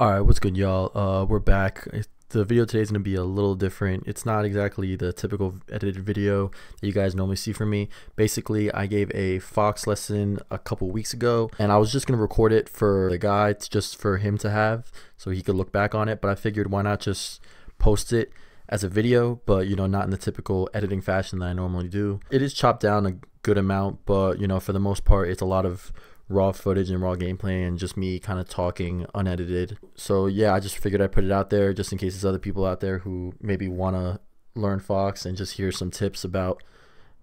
All right, what's good, y'all? Uh, we're back. The video today is going to be a little different. It's not exactly the typical edited video that you guys normally see from me. Basically, I gave a Fox lesson a couple weeks ago, and I was just going to record it for the guy, it's just for him to have, so he could look back on it. But I figured why not just post it as a video, but you know, not in the typical editing fashion that I normally do. It is chopped down a good amount, but you know, for the most part, it's a lot of raw footage and raw gameplay and just me kind of talking unedited. So yeah, I just figured I'd put it out there just in case there's other people out there who maybe want to learn Fox and just hear some tips about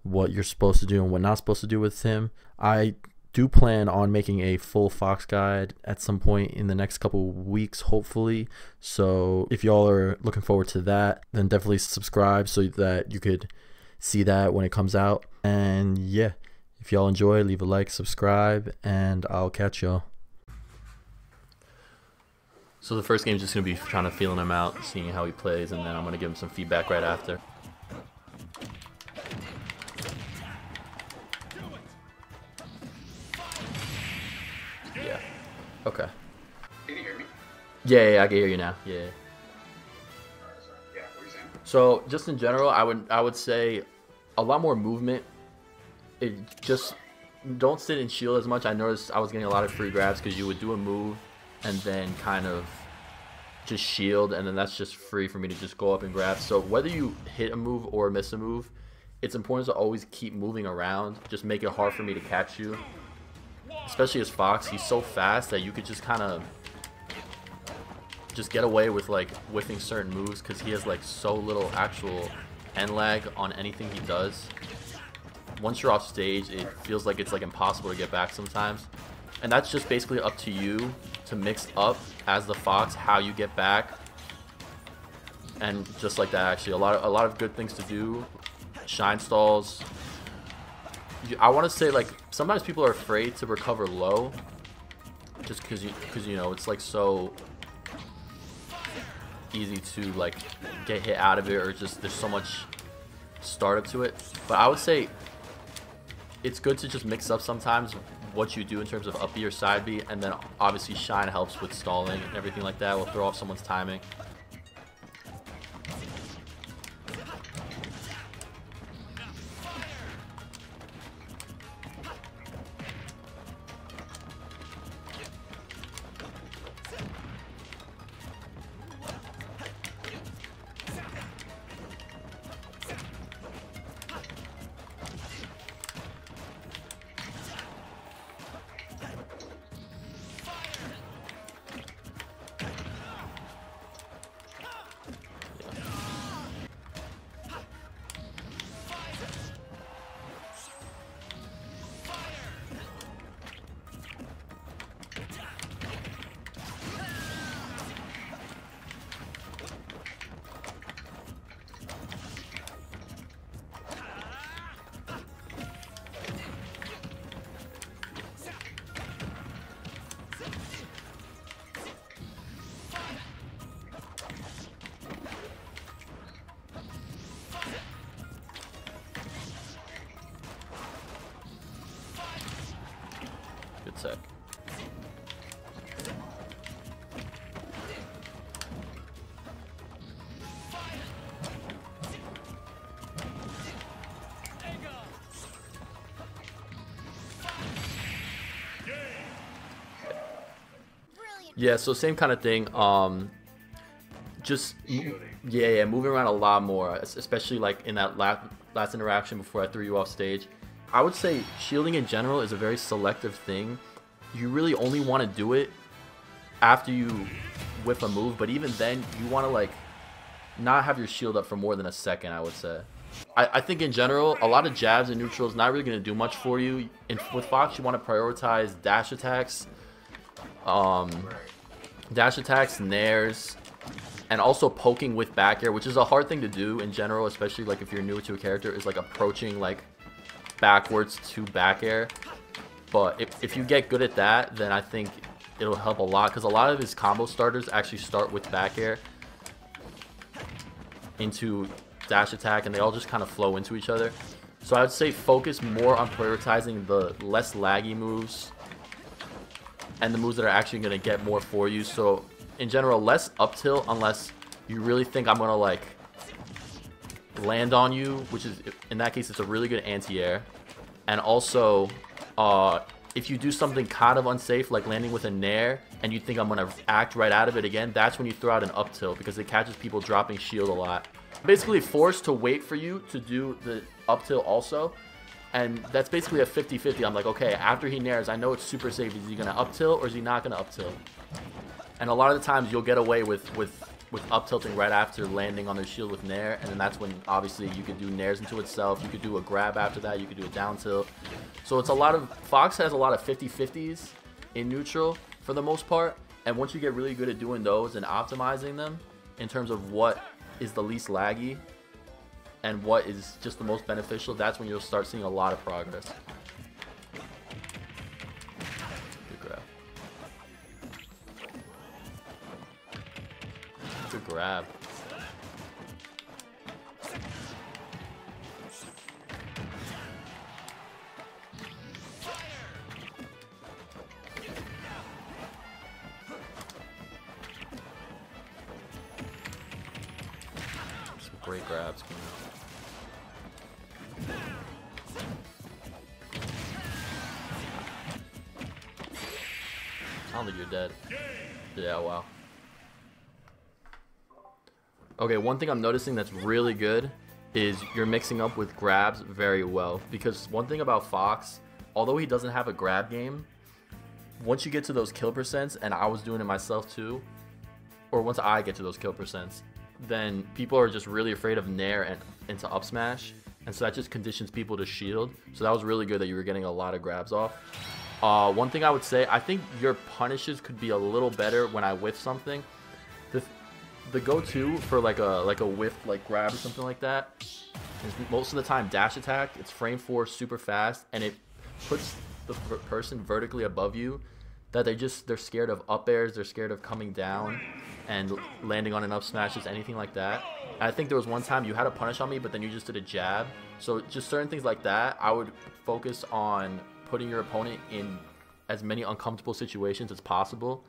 what you're supposed to do and what not supposed to do with him. I do plan on making a full Fox guide at some point in the next couple weeks, hopefully. So if y'all are looking forward to that, then definitely subscribe so that you could see that when it comes out. And yeah, if y'all enjoy, leave a like, subscribe, and I'll catch y'all. So the first game is just going to be trying to feeling him out, seeing how he plays, and then I'm going to give him some feedback right after. Yeah. Okay. Can you hear me? Yeah, yeah, I can hear you now. Yeah. Yeah, what are you saying? So just in general, I would I would say a lot more movement it just don't sit and shield as much. I noticed I was getting a lot of free grabs because you would do a move and then kind of just shield, and then that's just free for me to just go up and grab. So whether you hit a move or miss a move, it's important to always keep moving around. Just make it hard for me to catch you. Especially as Fox, he's so fast that you could just kind of just get away with like whiffing certain moves because he has like so little actual end lag on anything he does once you're off stage, it feels like it's like impossible to get back sometimes. And that's just basically up to you to mix up as the Fox how you get back. And just like that, actually, a lot of a lot of good things to do. Shine stalls. I want to say like sometimes people are afraid to recover low, just because you because you know it's like so easy to like get hit out of it or just there's so much startup to it. But I would say it's good to just mix up sometimes what you do in terms of up B or side B, and then obviously Shine helps with stalling and everything like that. Will throw off someone's timing. Sec. Yeah, so same kind of thing. Um, just yeah, yeah, moving around a lot more, especially like in that last last interaction before I threw you off stage. I would say shielding in general is a very selective thing. You really only want to do it after you whiff a move, but even then, you want to like not have your shield up for more than a second. I would say. I, I think in general, a lot of jabs and neutrals not really going to do much for you. In, with Fox, you want to prioritize dash attacks, um, dash attacks, nairs, and also poking with back air, which is a hard thing to do in general, especially like if you're new to a character, is like approaching like backwards to back air. But if, if you get good at that, then I think it'll help a lot because a lot of his combo starters actually start with back air into dash attack and they all just kind of flow into each other. So I would say focus more on prioritizing the less laggy moves and the moves that are actually going to get more for you. So in general, less up tilt unless you really think I'm going to, like, land on you, which is, in that case, it's a really good anti-air. And also, uh, if you do something kind of unsafe, like landing with a nair, and you think I'm going to act right out of it again, that's when you throw out an up tilt, because it catches people dropping shield a lot. Basically forced to wait for you to do the up tilt also, and that's basically a 50-50. I'm like, okay, after he nairs, I know it's super safe. Is he going to up tilt, or is he not going to up tilt? And a lot of the times, you'll get away with, with with up tilting right after landing on their shield with nair, and then that's when obviously you could do nairs into itself. You could do a grab after that. You could do a down tilt. So it's a lot of Fox has a lot of 50-50s in neutral for the most part, and once you get really good at doing those and optimizing them in terms of what is the least laggy and what is just the most beneficial, that's when you'll start seeing a lot of progress. Good grab. Some great grabs coming I don't think you're dead. Yeah, wow. Okay, one thing I'm noticing that's really good is you're mixing up with grabs very well. Because one thing about Fox, although he doesn't have a grab game, once you get to those kill percents, and I was doing it myself too, or once I get to those kill percents, then people are just really afraid of Nair and into up smash. And so that just conditions people to shield. So that was really good that you were getting a lot of grabs off. Uh, one thing I would say, I think your punishes could be a little better when I whiff something. The, go-to for like a like a whiff like grab or something like that is most of the time dash attack. It's frame four, super fast, and it puts the person vertically above you. That they just they're scared of up airs, they're scared of coming down and landing on an up smash, smashes, anything like that. And I think there was one time you had a punish on me, but then you just did a jab. So just certain things like that, I would focus on putting your opponent in as many uncomfortable situations as possible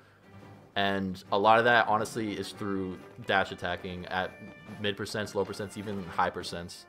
and a lot of that, honestly, is through dash attacking at mid percents, low percents, even high percents.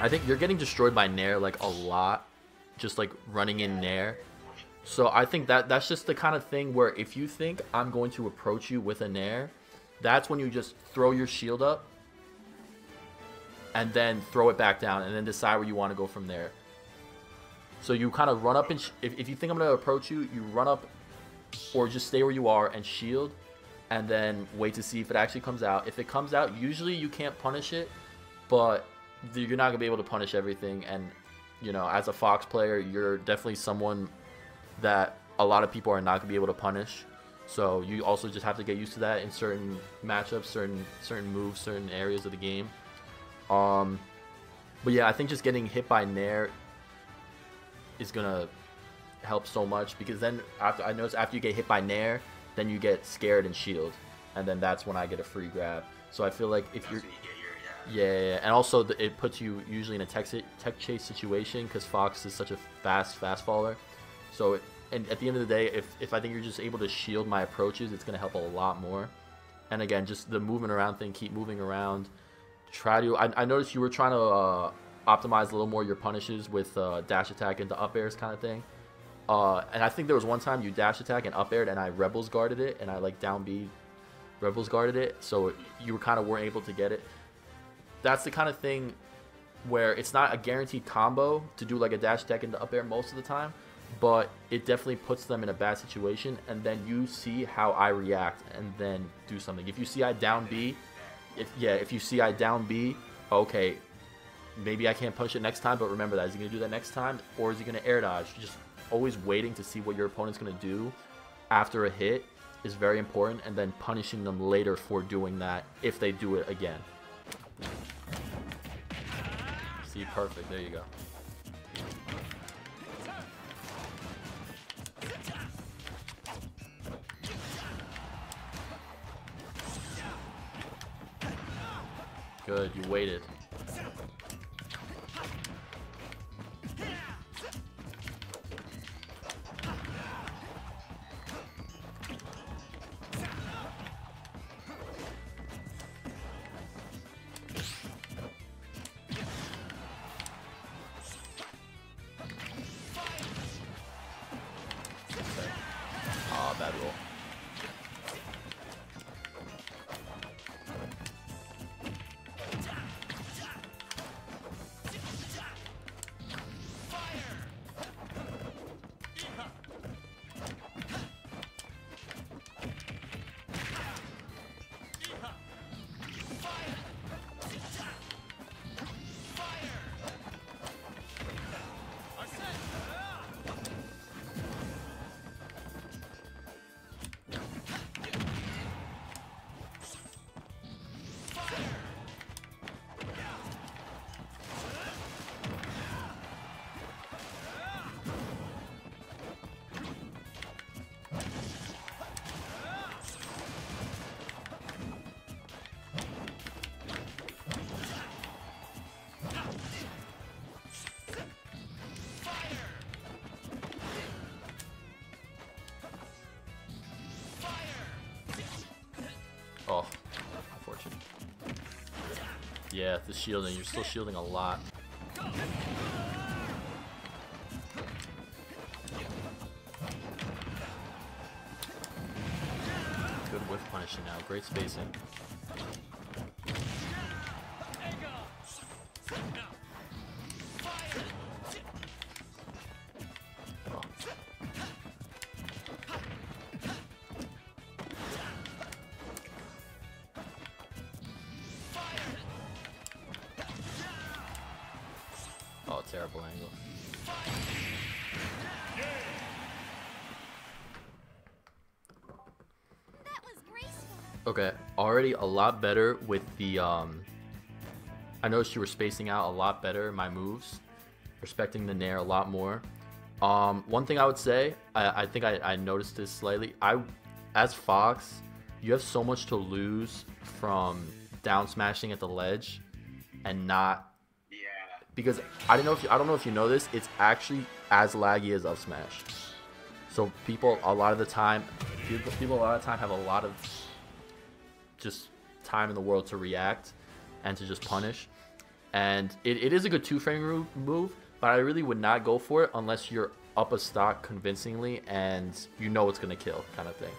I think you're getting destroyed by Nair like a lot, just like running in Nair. So I think that that's just the kind of thing where if you think I'm going to approach you with a Nair, that's when you just throw your shield up and then throw it back down and then decide where you want to go from there. So you kind of run up and if, if you think I'm going to approach you, you run up or just stay where you are and shield and then wait to see if it actually comes out. If it comes out, usually you can't punish it, but you're not gonna be able to punish everything. And you know, as a Fox player, you're definitely someone that a lot of people are not gonna be able to punish. So you also just have to get used to that in certain matchups, certain certain moves, certain areas of the game. Um, but yeah, I think just getting hit by Nair is gonna help so much because then after I notice after you get hit by Nair, then you get scared and shield, and then that's when I get a free grab. So I feel like if you're yeah, yeah, and also the, it puts you usually in a tech, tech chase situation because Fox is such a fast fast faller. So, it, and at the end of the day, if, if I think you're just able to shield my approaches, it's going to help a lot more. And again, just the moving around thing, keep moving around. Try to, I, I noticed you were trying to uh, optimize a little more your punishes with uh, dash attack into up airs kind of thing. Uh, and I think there was one time you dash attack and up aired and I rebels guarded it and I like down B rebels guarded it. So you were kind of weren't able to get it that's the kind of thing where it's not a guaranteed combo to do like a dash attack into up air most of the time, but it definitely puts them in a bad situation. And then you see how I react, and then do something. If you see I down B, if yeah, if you see I down B, okay, maybe I can't punch it next time. But remember that is he gonna do that next time, or is he gonna air dodge? Just always waiting to see what your opponent's gonna do after a hit is very important, and then punishing them later for doing that if they do it again. See, perfect. There you go. Good, you waited. Yeah, the shielding. You're still shielding a lot. Good whiff punishing now. Great spacing. Okay, already a lot better with the, um... I noticed you were spacing out a lot better my moves. Respecting the Nair a lot more. Um, one thing I would say, I, I think I, I noticed this slightly. I, as Fox, you have so much to lose from down smashing at the ledge and not Yeah. because I don't know if you, I don't know if you know this. It's actually as laggy as up smash. So people a lot of the time, people, people a lot of time have a lot of just time in the world to react and to just punish. And it, it is a good two frame move, but I really would not go for it unless you're up a stock convincingly and you know it's gonna kill kind of thing.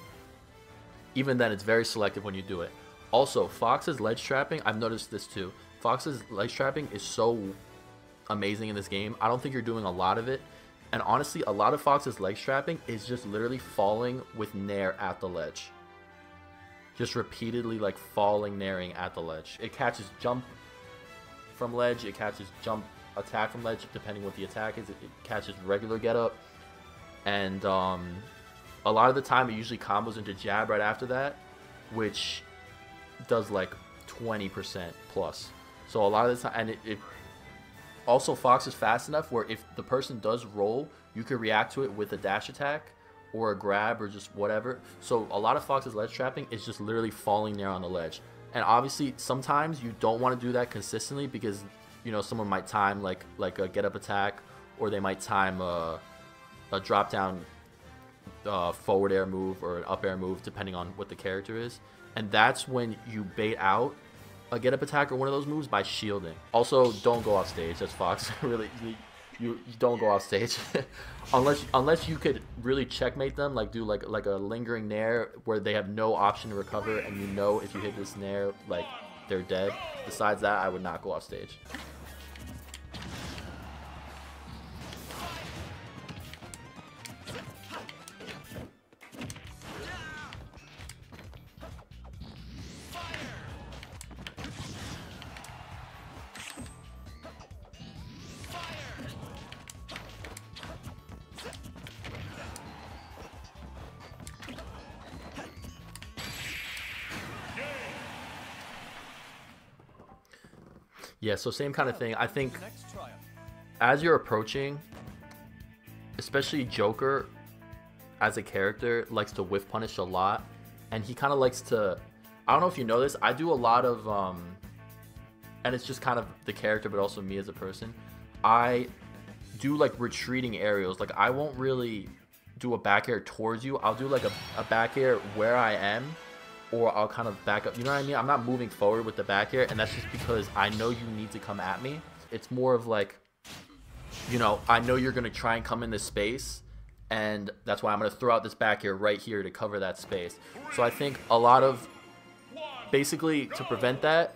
Even then, it's very selective when you do it. Also, Fox's ledge trapping, I've noticed this too. Fox's ledge trapping is so amazing in this game. I don't think you're doing a lot of it. And honestly, a lot of Fox's ledge trapping is just literally falling with Nair at the ledge. Just repeatedly like falling Nairing at the ledge. It catches jump from ledge, it catches jump attack from ledge, depending what the attack is. It, it catches regular get up. And um, a lot of the time it usually combos into jab right after that, which does like 20% plus. So a lot of the time, and it, it also Fox is fast enough where if the person does roll, you can react to it with a dash attack or a grab or just whatever. So a lot of Fox's ledge trapping is just literally falling there on the ledge. And obviously sometimes you don't want to do that consistently because you know someone might time like like a get up attack or they might time a, a drop down uh, forward air move or an up air move depending on what the character is. And that's when you bait out a get up attack or one of those moves by shielding. Also, don't go off stage. That's Fox. really, you, you, don't go off stage unless unless you could really checkmate them, like do like like a lingering nair where they have no option to recover, and you know if you hit this nair, like they're dead. Besides that, I would not go off stage. Yeah, so same kind of thing. I think as you're approaching, especially Joker as a character likes to whiff punish a lot, and he kind of likes to. I don't know if you know this. I do a lot of, um, and it's just kind of the character, but also me as a person. I do like retreating aerials. Like I won't really do a back air towards you. I'll do like a, a back air where I am, or I'll kind of back up. You know what I mean? I'm not moving forward with the back air, and that's just because I know you need to come at me. It's more of like, you know, I know you're gonna try and come in this space, and that's why I'm gonna throw out this back air right here to cover that space. So I think a lot of, basically to prevent that,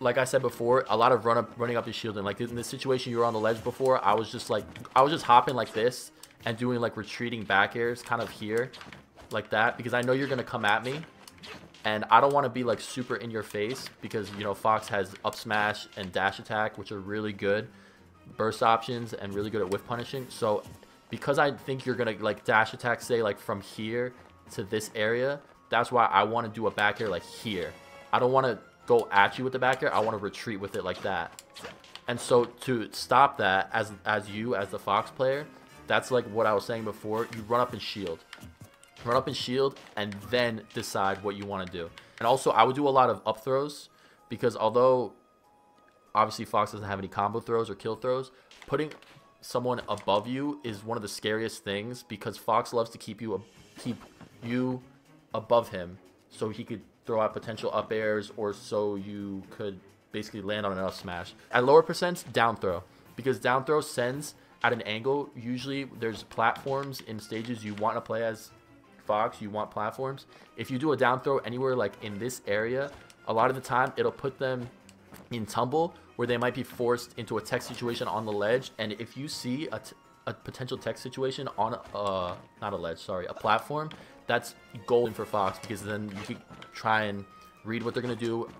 like I said before, a lot of run up, running up the shield, and like in this situation you were on the ledge before, I was just like, I was just hopping like this and doing like retreating back airs kind of here, like that, because I know you're gonna come at me, and I don't want to be like super in your face because you know Fox has up smash and dash attack, which are really good burst options and really good at whiff punishing. So because I think you're gonna like dash attack, say like from here to this area, that's why I want to do a back air like here. I don't want to go at you with the back air. I want to retreat with it like that. And so to stop that, as as you as the Fox player, that's like what I was saying before. You run up and shield, run up and shield, and then decide what you want to do. And also, I would do a lot of up throws because although obviously Fox doesn't have any combo throws or kill throws, putting someone above you is one of the scariest things because Fox loves to keep you keep you above him so he could throw out potential up airs or so you could basically land on an up smash. At lower percents, down throw. Because down throw sends at an angle. Usually there's platforms in stages you want to play as Fox. You want platforms. If you do a down throw anywhere like in this area, a lot of the time it'll put them in tumble where they might be forced into a tech situation on the ledge. And if you see a, a potential tech situation on a, uh, not a ledge, sorry, a platform, that's golden for Fox because then you could try and read what they're going to do,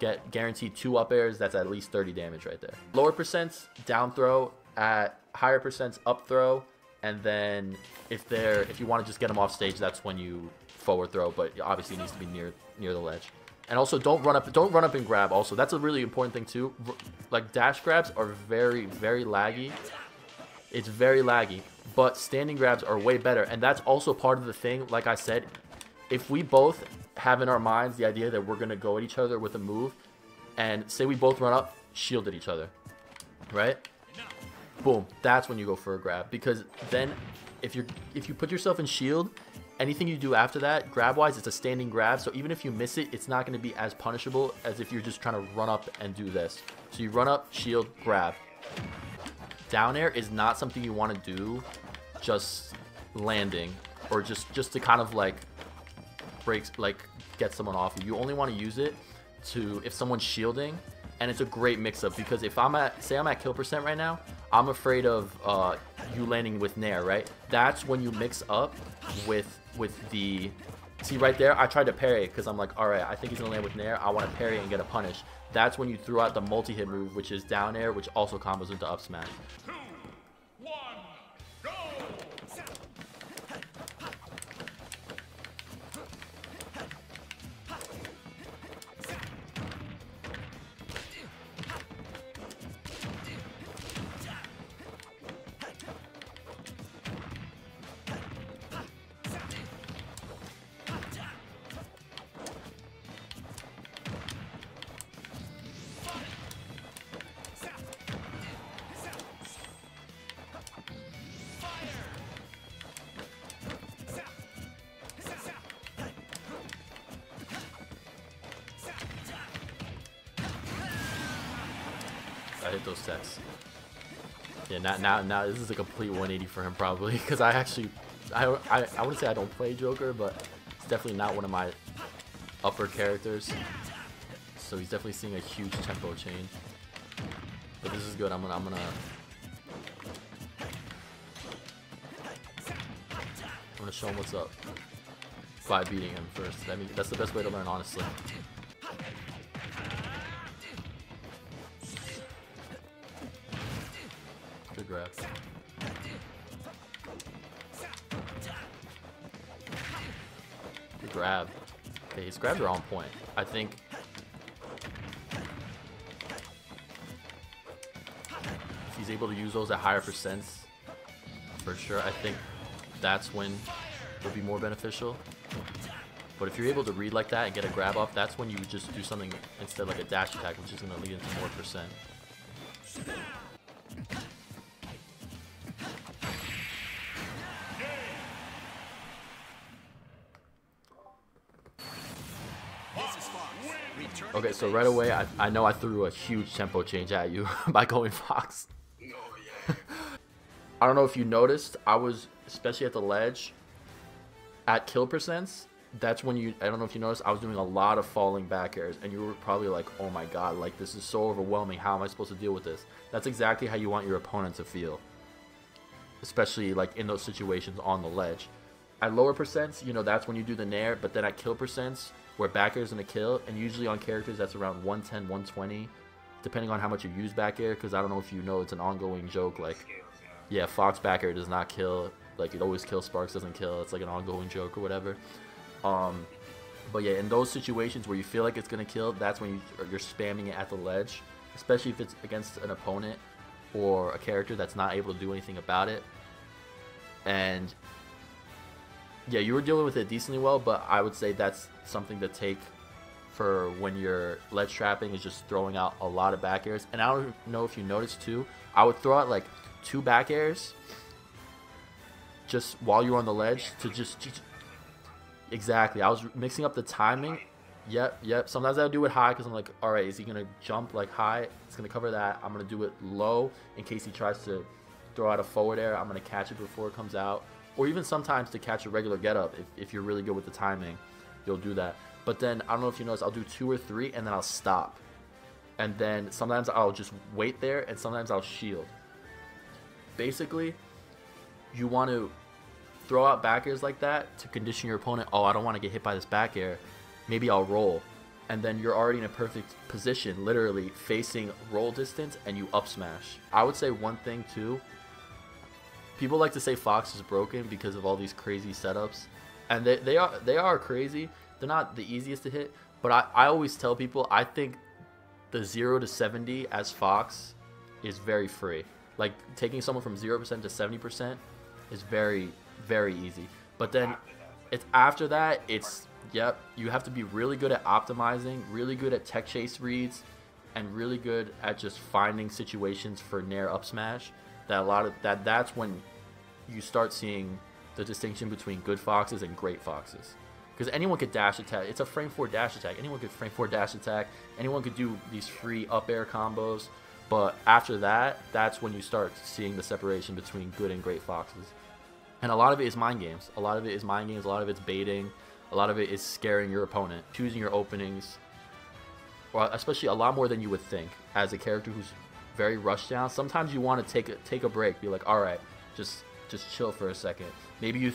get guaranteed two up airs. That's at least 30 damage right there. Lower percents, down throw. At higher percents, up throw. And then if they're if you want to just get them off stage, that's when you forward throw. But obviously it needs to be near near the ledge. And also don't run up don't run up and grab also. That's a really important thing too. Like dash grabs are very, very laggy. It's very laggy but standing grabs are way better. And that's also part of the thing, like I said, if we both have in our minds the idea that we're going to go at each other with a move, and say we both run up, shield at each other, right? Boom, that's when you go for a grab. Because then if you if you put yourself in shield, anything you do after that, grab-wise, it's a standing grab. So even if you miss it, it's not going to be as punishable as if you're just trying to run up and do this. So you run up, shield, grab. Down air is not something you want to do just landing or just just to kind of like breaks like get someone off you. You only want to use it to if someone's shielding and it's a great mix-up because if I'm at say I'm at kill percent right now I'm afraid of uh, you landing with Nair right? That's when you mix up with with the see right there I tried to parry because I'm like alright I think he's gonna land with Nair. I want to parry and get a punish. That's when you threw out the multi-hit move which is down air which also combos into up smash I hit those sets. Yeah, now, now, now this is a complete 180 for him probably because I actually, I, I, I wouldn't say I don't play Joker, but it's definitely not one of my upper characters. So he's definitely seeing a huge tempo change. But this is good. I'm gonna, I'm gonna. I'm gonna show him what's up by beating him first. I mean, that's the best way to learn, honestly. Grabs are on point. I think he's able to use those at higher percents, for sure, I think that's when it'll be more beneficial. But if you're able to read like that and get a grab off, that's when you just do something instead like a dash attack, which is going to lead into more percent. So right away, I, I know I threw a huge tempo change at you by going Fox. Oh, I don't know if you noticed, I was, especially at the ledge, at kill percents, that's when you, I don't know if you noticed, I was doing a lot of falling back airs, and you were probably like, oh my god, like this is so overwhelming, how am I supposed to deal with this? That's exactly how you want your opponent to feel. Especially like in those situations on the ledge. At lower percents, you know, that's when you do the nair, but then at kill percents, where back air is going to kill, and usually on characters that's around 110, 120, depending on how much you use back air, because I don't know if you know, it's an ongoing joke, like, yeah, Fox back air does not kill, like, it always kills, Sparks doesn't kill, it's like an ongoing joke or whatever. Um, but yeah, in those situations where you feel like it's going to kill, that's when you, you're spamming it at the ledge, especially if it's against an opponent or a character that's not able to do anything about it. And yeah, you were dealing with it decently well, but I would say that's something to take for when you're ledge trapping is just throwing out a lot of back airs. And I don't know if you noticed too, I would throw out like two back airs just while you're on the ledge to just, just exactly. I was mixing up the timing. Yep, yep. Sometimes I do it high because I'm like, all right, is he gonna jump like high? It's gonna cover that. I'm gonna do it low in case he tries to throw out a forward air. I'm gonna catch it before it comes out or even sometimes to catch a regular get up if, if you're really good with the timing you'll do that. But then I don't know if you notice I'll do two or three and then I'll stop. And then sometimes I'll just wait there and sometimes I'll shield. Basically you want to throw out back airs like that to condition your opponent oh I don't want to get hit by this back air. Maybe I'll roll. And then you're already in a perfect position literally facing roll distance and you up smash. I would say one thing too people like to say Fox is broken because of all these crazy setups, and they, they are they are crazy. They're not the easiest to hit, but I, I always tell people I think the zero to seventy as Fox is very free. Like taking someone from zero percent to seventy percent is very very easy. But then it's after that it's yep you have to be really good at optimizing, really good at tech chase reads, and really good at just finding situations for nair up smash that a lot of that that's when you start seeing the distinction between good foxes and great foxes. Because anyone could dash attack. It's a frame 4 dash attack. Anyone could frame 4 dash attack. Anyone could do these free up air combos. But after that, that's when you start seeing the separation between good and great foxes. And a lot of it is mind games. A lot of it is mind games. A lot of it's baiting. A lot of it is scaring your opponent, choosing your openings. Well, especially a lot more than you would think as a character who's very rushed down. Sometimes you want to take a, take a break, be like, all right, just just chill for a second. Maybe you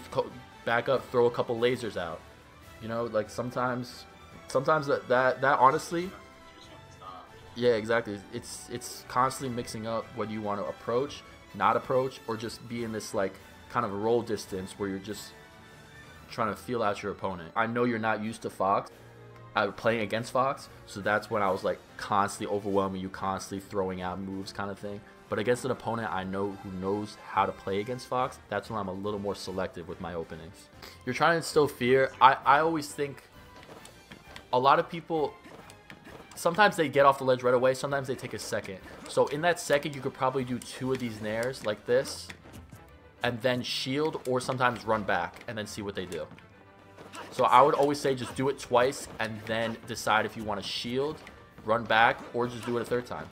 back up, throw a couple lasers out. You know, like sometimes, sometimes that that that honestly, yeah, exactly. It's it's constantly mixing up what you want to approach, not approach, or just be in this like kind of roll distance where you're just trying to feel out your opponent. I know you're not used to Fox, I was playing against Fox, so that's when I was like constantly overwhelming you, constantly throwing out moves, kind of thing. But against an opponent I know who knows how to play against Fox, that's when I'm a little more selective with my openings. You're trying to instill fear. I, I always think a lot of people, sometimes they get off the ledge right away, sometimes they take a second. So in that second, you could probably do two of these nairs like this, and then shield or sometimes run back and then see what they do. So I would always say just do it twice and then decide if you want to shield, run back, or just do it a third time.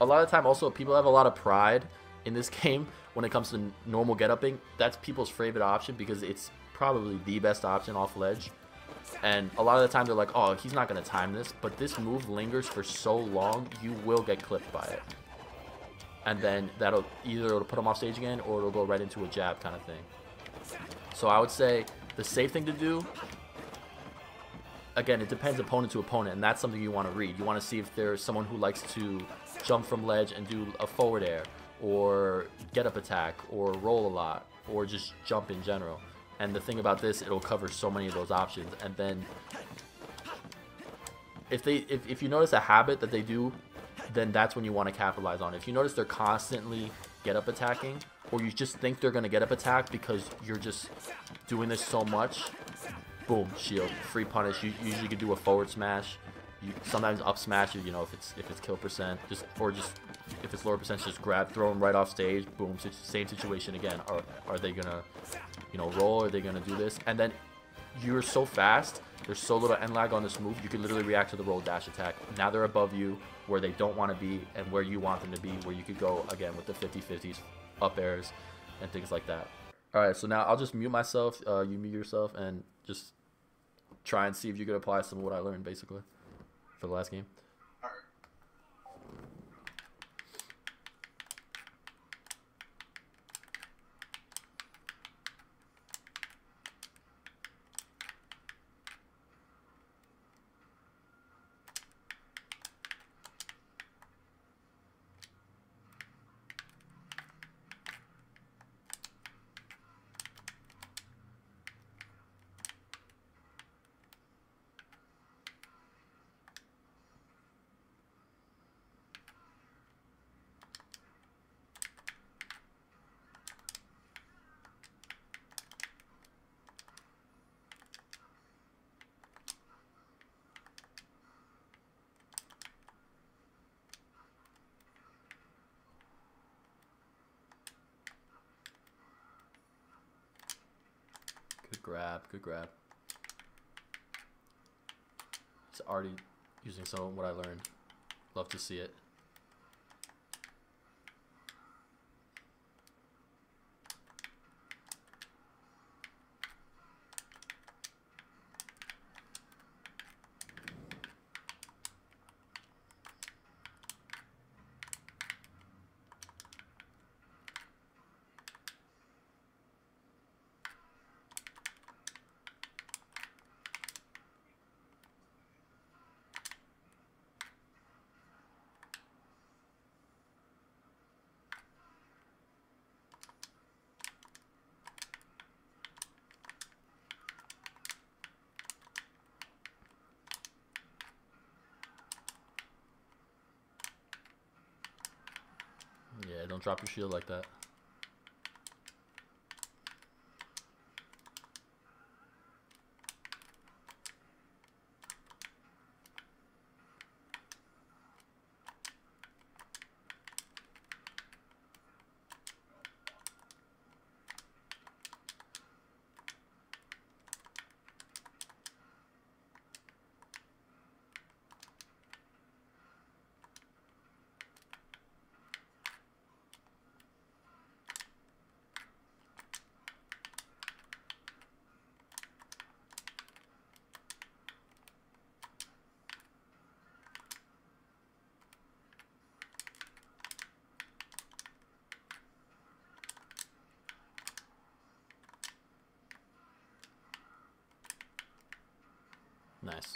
A lot of time also people have a lot of pride in this game when it comes to normal get upping. That's people's favorite option because it's probably the best option off ledge. And a lot of the time they're like, oh, he's not going to time this. But this move lingers for so long, you will get clipped by it. And then that'll either it'll put him off stage again or it'll go right into a jab kind of thing. So I would say the safe thing to do, again, it depends opponent to opponent, and that's something you want to read. You want to see if there's someone who likes to jump from ledge and do a forward air, or get up attack, or roll a lot, or just jump in general. And the thing about this, it'll cover so many of those options. And then if they if, if you notice a habit that they do then that's when you want to capitalize on. If you notice they're constantly get up attacking, or you just think they're going to get up attack because you're just doing this so much, boom, shield, free punish. You usually could do a forward smash. You sometimes up smash, you know, if it's if it's kill percent, just or just if it's lower percent, just grab, throw them right off stage, boom, same situation again. Are are they gonna, you know, roll? Are they gonna do this? And then you're so fast. There's so little end lag on this move. You can literally react to the roll dash attack. Now they're above you where they don't want to be and where you want them to be, where you could go again with the 50-50s, up airs, and things like that. All right, so now I'll just mute myself. Uh, you mute yourself and just try and see if you could apply some of what I learned basically for the last game. Grab, good grab. It's already using some of what I learned. Love to see it. Yeah, don't drop your shield like that. Nice.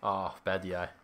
Oh, bad DI.